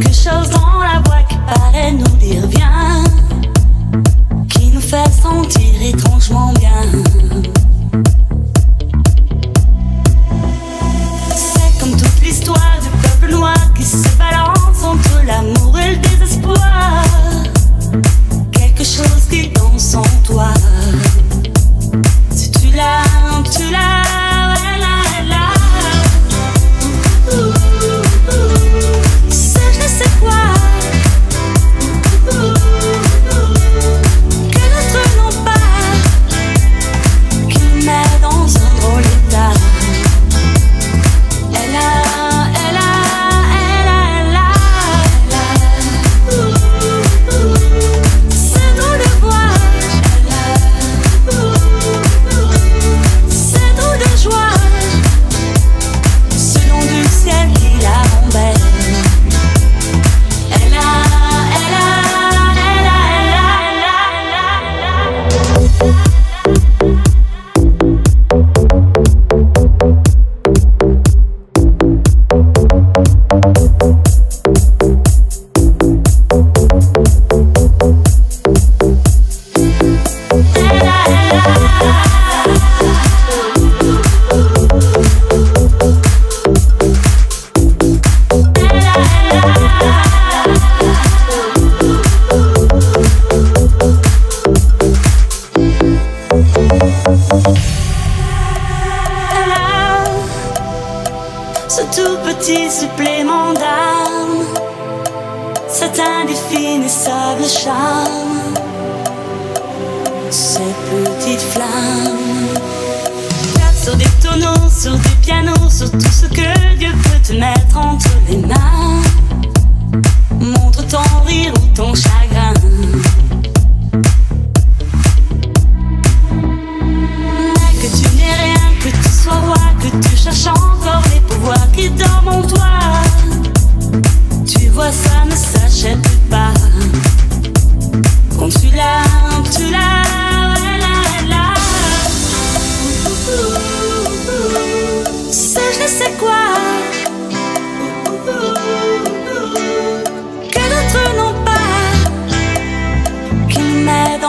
'Cause chose en Ce tout petit supplément d'âme, cet indéfinissable charme, ces petites flammes. Sur des tonneaux, sur des pianos.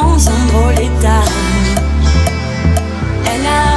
dans un drôle d'état. Elle a